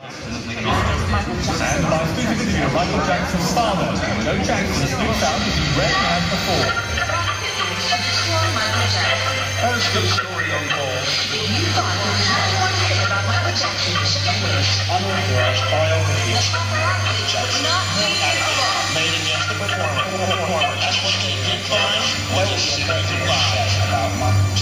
And by speaking to you, Michael Jackson's father, Joe Jackson speaks out as he rarely has before. As the story unfolds, Unauthorized biography. made against the performer. That's what they did find. What is secret about Michael Jackson?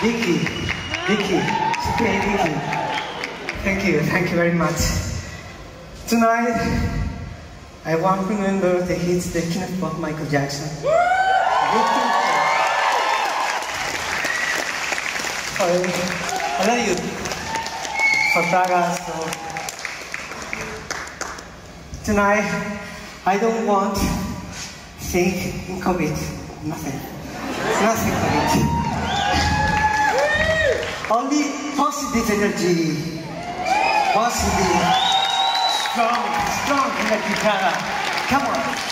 Vicky, Vicky, Vicky. Thank you, thank you very much. Tonight, I want to remember the hits that came from Michael Jackson. I, love you. For Praga, so tonight I don't want think in COVID. Nothing. Nothing COVID. Only positive energy. Positive. Strong, strong energy, Praga. Come on.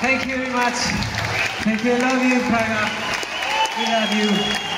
Thank you. Very much. Thank you. I love you, Prana. We love you.